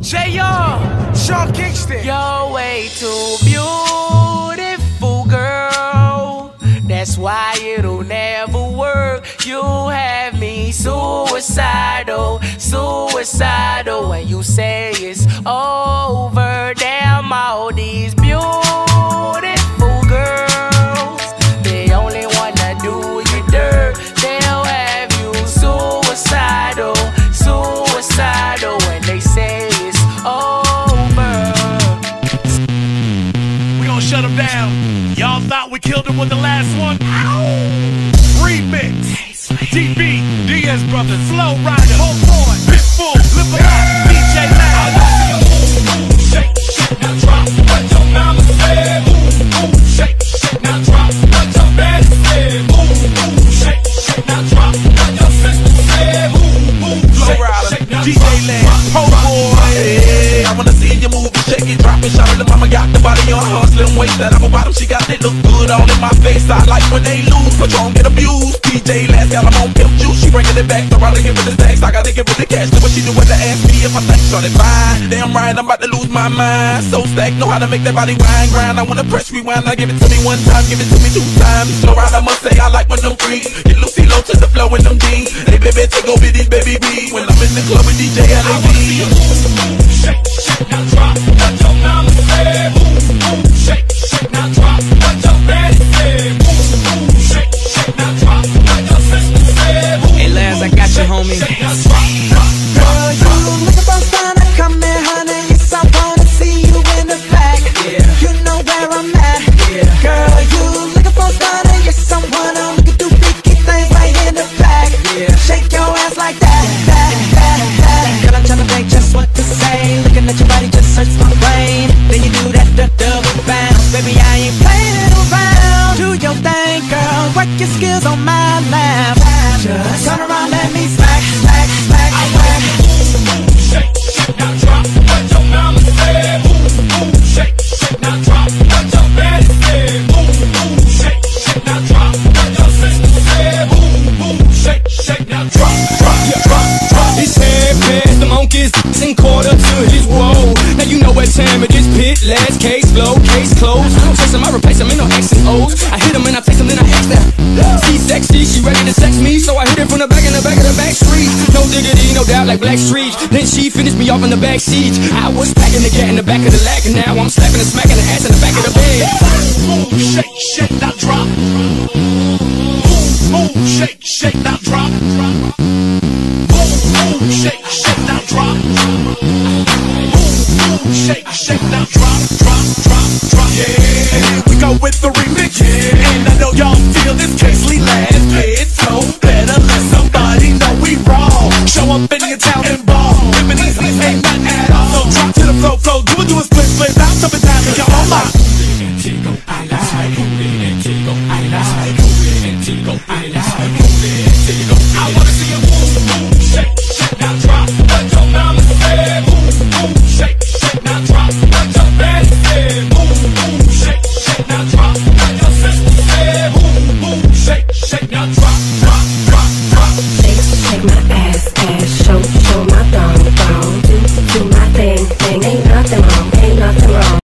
JR, Sean Kingston. You're way too beautiful, girl. That's why it'll never work. You have me suicidal, suicidal. When you say Y'all thought we killed him with the last one? Remix. DB, Diaz Brothers, Flo Rida, Whole Boy, Pitbull, Lip DJ Laz. Shake, shake, now drop what your mama said. Ooh, ooh, shake, shake, now drop what your daddy said. Ooh, ooh, shake, shake, now drop what your sister said. Ooh, ooh, shake, shake, now DJ drop Land, what Boy. I wanna see you move and shake it, drop it, shout it. Mama got the body on her waist. That apple bottom, she got it look good all in my face. I like when they lose, don't get abused. DJ Laz got 'em on pimp juice. She bringing it back, out and give it the stacks. I gotta give it the cash. Do what she do with the ask me if I think it fine. Damn right, I'm about to lose my mind. So stack, know how to make that body wine grind. I wanna press rewind, I give it to me one time, give it to me two times. Slow ride, I must say I like when them freaks get Lucy low to the flow in them jeans. Hey baby, take over these baby B. When I'm in the club with DJ LAB. Shake, shake, homie. Girl, you fun? Come here, honey. Yes, I wanna see you in the back. You know where I'm at. Girl, you? Yes, I wanna. Things right in the back. Shake your ass like that, that, that, that. Girl, I'm think just what to say. Looking at your body just hurts my brain. Then you do that double bounce, baby. I ain't around. Do your thing, girl. Work your skills on my lap. Just turn around, let me up to. Now you know what time it is. Pit, last case, flow, case closed. I don't chase him, I replace him, ain't no X and O's. I hit him and I taste him, then I X them. She sexy, she ready to sex me, so I hit it from the back in the back of the back street. No diggity, no doubt, like Blackstreet. Then she finished me off in the back seat. I was packing the gat in the back of the lag, and now I'm slapping and smacking the ass in the back of the bed. Move, shake, shake, now drop. Move, move, shake, shake, now drop. Move, shake, shake, now drop, drop, drop, drop. Yeah, we go with the remix. Yeah, and I know y'all feel this Casely last bit flow. Better let somebody know we wrong. Show up in your town and ball. Women these ain't nothing at all. So drop to the flow, flow, do it, do a split, split, bounce up and shake my ass.